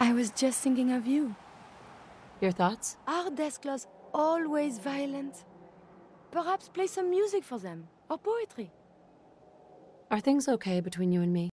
I was just thinking of you. Your thoughts? Are Deathclaws always violent? Perhaps play some music for them, or poetry. Are things okay between you and me?